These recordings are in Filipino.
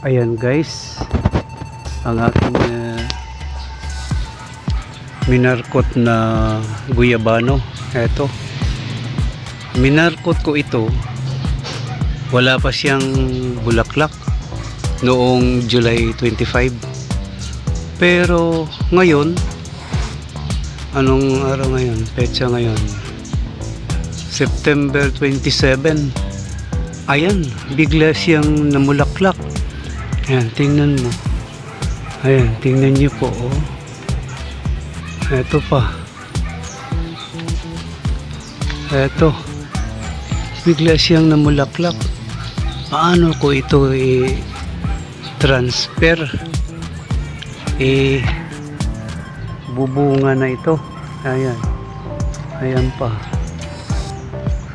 ayan guys. Ang aking uh, minarkot na guyabano eto. Minarkot ko ito. Wala pa siyang bulaklak noong July 25 pero ngayon anong araw ngayon? Petsa ngayon. September 27 ayan bigla siyang namulaklak ayan tingnan mo. Ayan tingnan niyo po oh. Eto pa. Eto. Bigla siyang namulaklak. Paano ko ito i transfer eh bubunga na ito. Ayan. Ayan pa.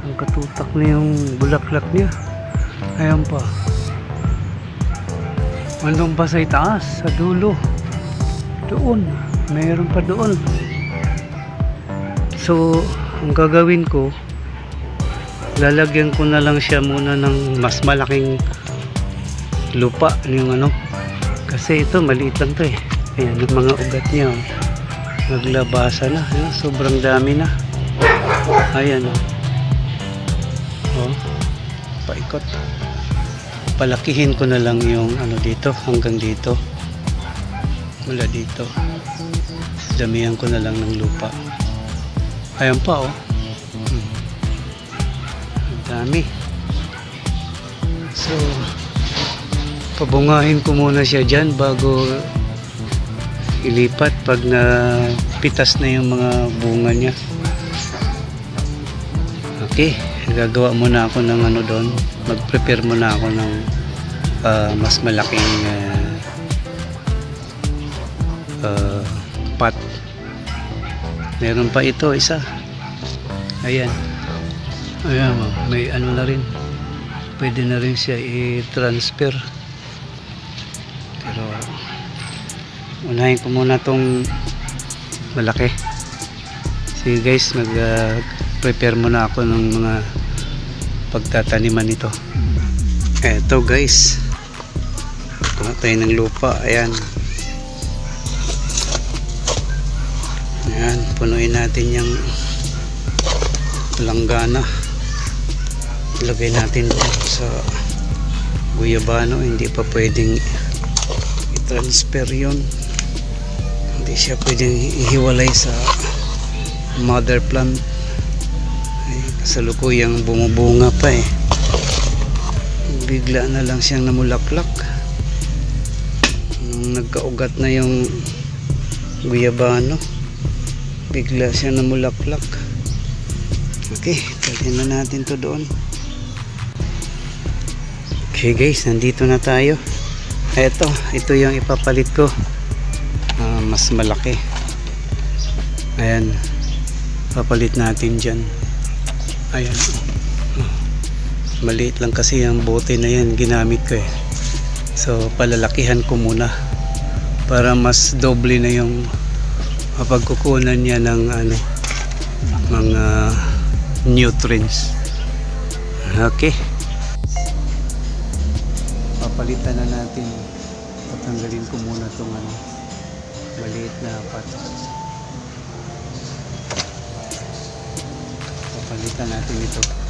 Ang katutak na yung bulaklak niya. Ayan pa andong pa sa itaas sa dulo? Doon mayroon pa doon. So ang gagawin ko lalagyan ko na lang siya muna ng mas malaking lupa yung ano. Kasi ito maliit lang to eh. Ayan yung mga ugat niya oh. naglabasa na ayan, sobrang dami na. Ayan oh. oh paikot palakihin ko na lang yung ano dito hanggang dito. Mula dito. Damihan ko na lang ng lupa. Ayan pa oh. Hmm. dami. So pabungahin ko muna siya dyan bago ilipat pag na pitas na yung mga bunga niya. Okay gagawa muna ako ng ano doon mag prepare muna ako ng uh, mas malaking uh, uh, pot. Meron pa ito isa. Ayan. Ayan may ano na rin. Pwede na rin siya i-transfer. Pero unahin ko muna tong malaki. Sige guys mag uh, prepare muna ako ng mga pagtataniman nito. Eto guys. Tayo ng lupa. Ayan. Ayan punuin natin yung langgana. Ilagay natin sa guyabano. Hindi pa pwedeng i-transfer yun. Hindi siya pwedeng ihiwalay sa mother plant kasalukuyang bumubunga pa eh. Bigla na lang siyang namulaklak. Nung nagkaugat na yung guyabano bigla siya namulaklak. Okay talhin na natin to doon. Okay guys nandito na tayo. Eto ito yung ipapalit ko. Uh, mas malaki. Ayan papalit natin dyan ayan. Maliit lang kasi ang bote na yan ginamit ko eh. So palalakihan ko muna para mas doble na yung mapagkukunan niya ng ano mga nutrients. Okay. Papalitan na natin. Tatanggalin ko muna itong ano maliit na apat papalitan natin ito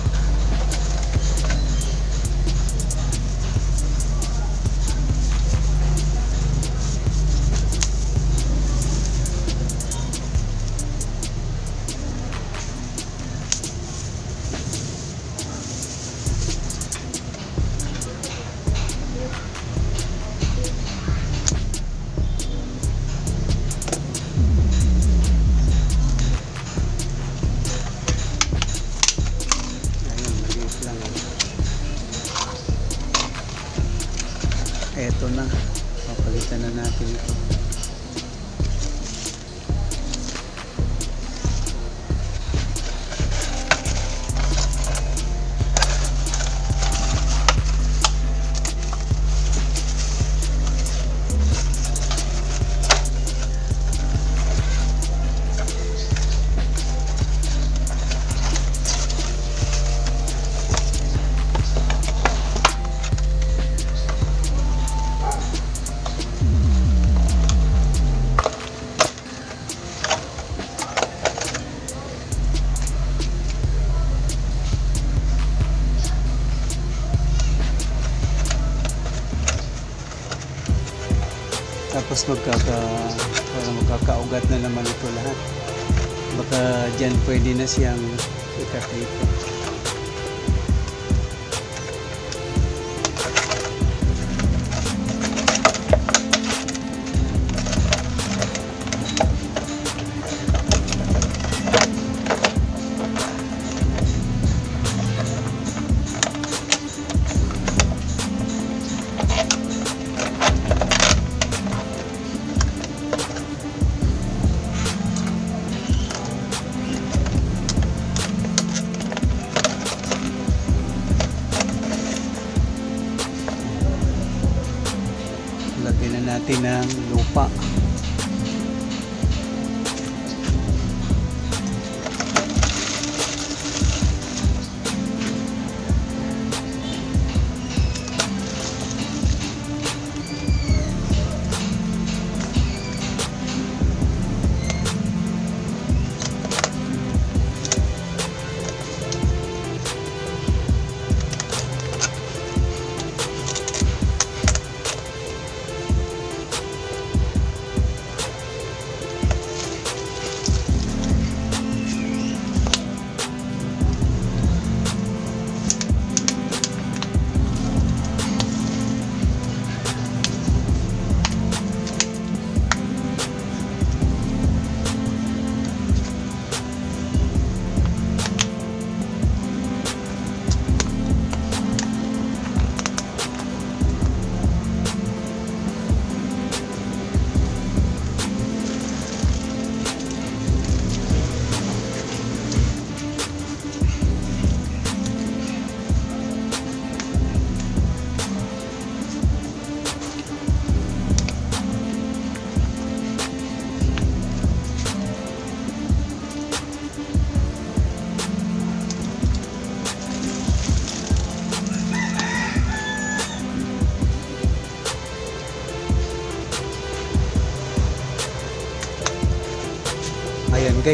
Tapos magkaka, para magkakaugat na naman ito lahat. Baka dyan pwede na siyang ikakita.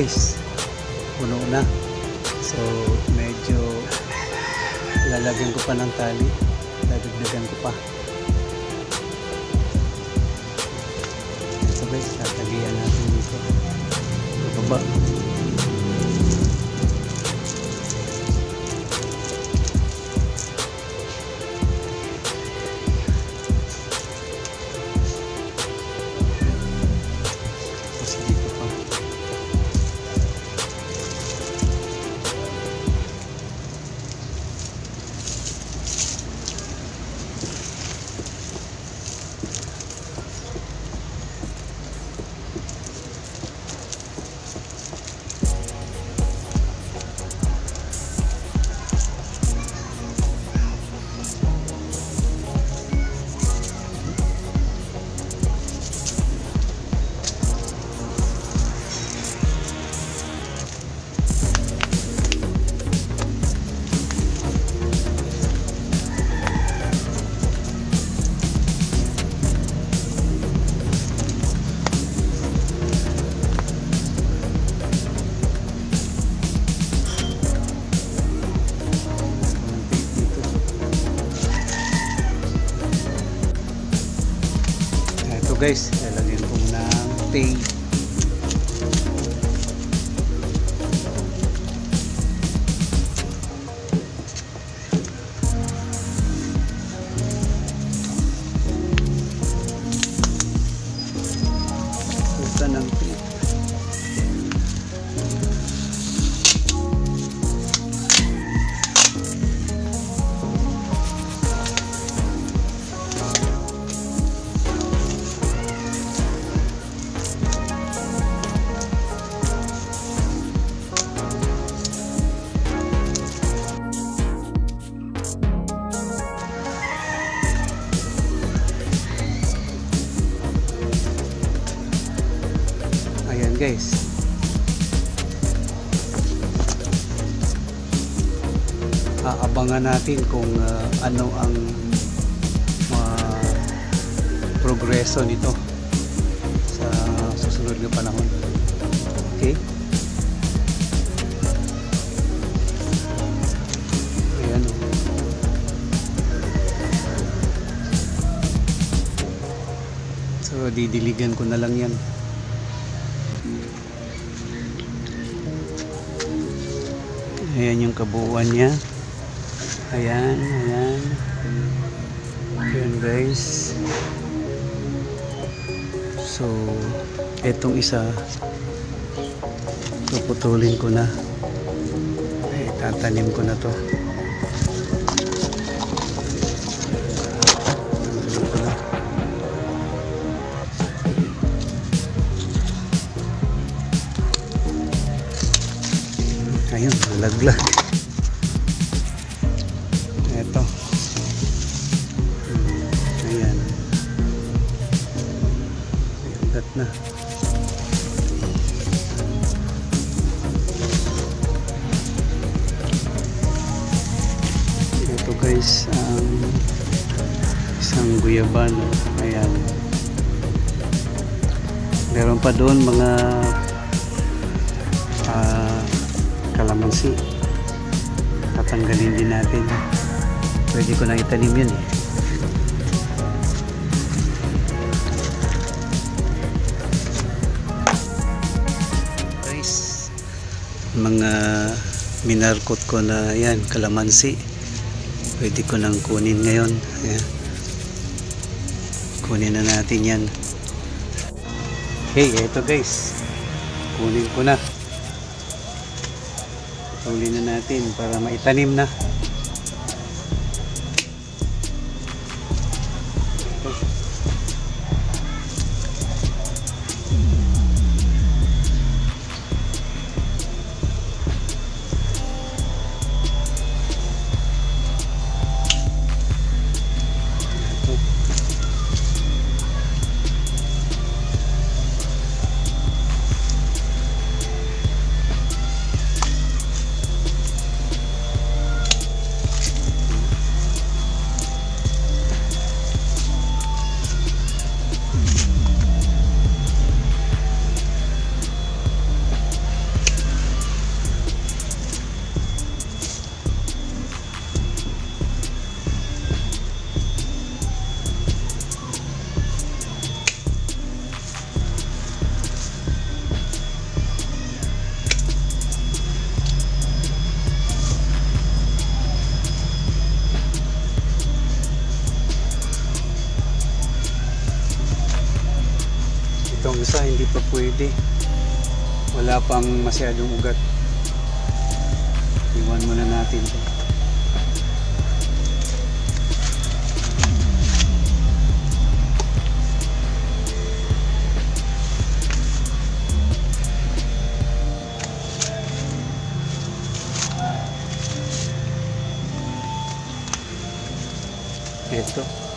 Guys, puno na. So medyo lalagyan ko pa ng tali. Aabangan natin kung ah, ano ang mga progreso nito sa susunod na panahon. Okay? Ayan. oh. So didiligan ko na lang yan. Ayan yung kabuuan niya. Ayan, ayan. Ayan guys. So, etong isa puputulin ko na. Ay, tatanim ko na to. Ugat na. Ito guys, ang isang guyabano. Ayan. Meron pa doon mga ah, kalamansi. Tatanggalin din natin. Pwede ko na itanim yun eh. Mga minarkot ko na yan, kalamansi. Pwede ko nang kunin ngayon. Ayan. Kunin na natin yan. Okay, eto guys. Kunin ko na. Tuloy na natin para maitanim na. Masyadong ugat. Iwan muna natin. to. Ito.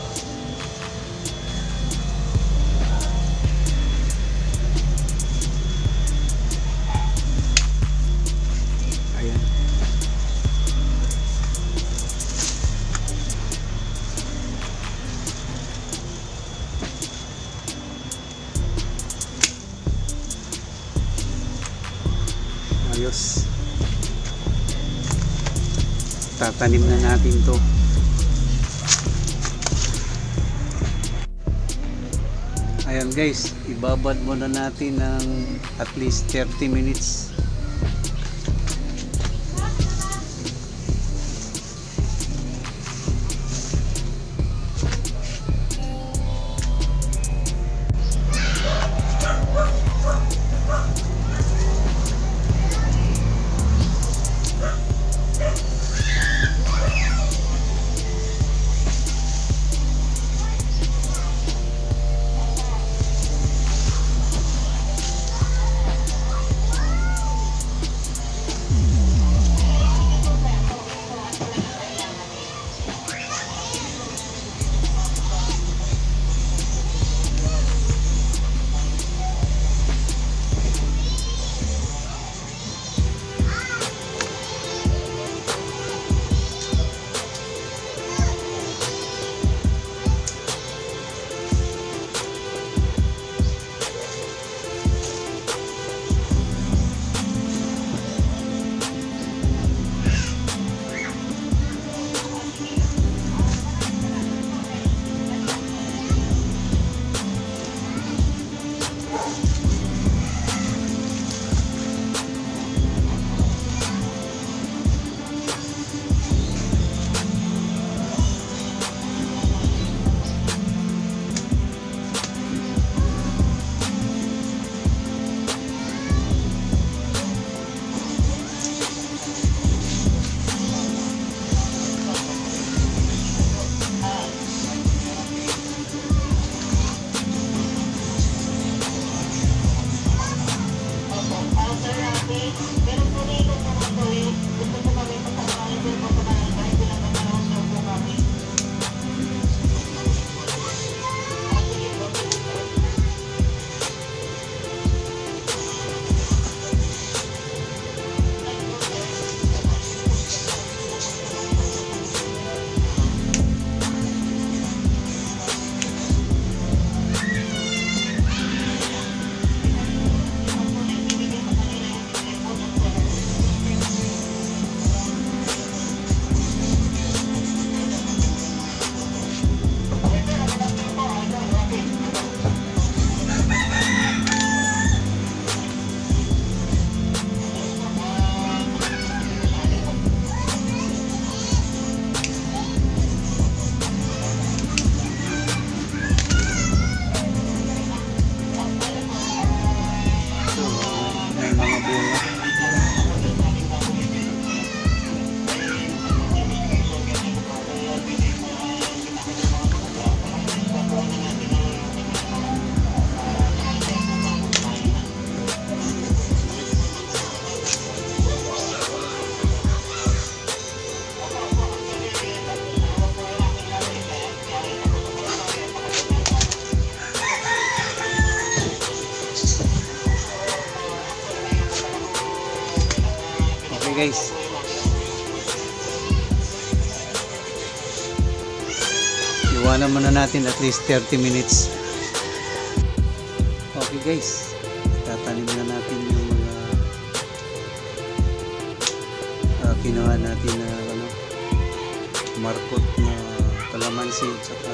Tatanim na natin to. Ayan guys, ibabad muna natin ng at least 30 minutes. Guys. Iwanan muna natin at least 30 minutes. Okay guys. Tatanim na natin yung mga uh, kinuha natin na ano, markot na kalamansi at saka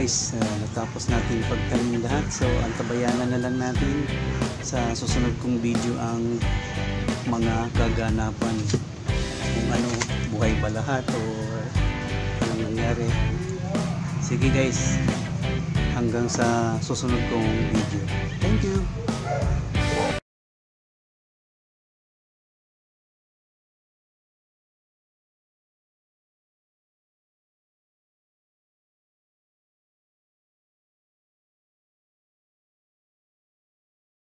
guys, uh, natapos natin pagtanim lahat. So, antabayanan na lang natin sa susunod kong video ang mga kaganapan. Kung ano, buhay ba lahat o anong nangyari. Sige guys, hanggang sa susunod kong video. Thank you!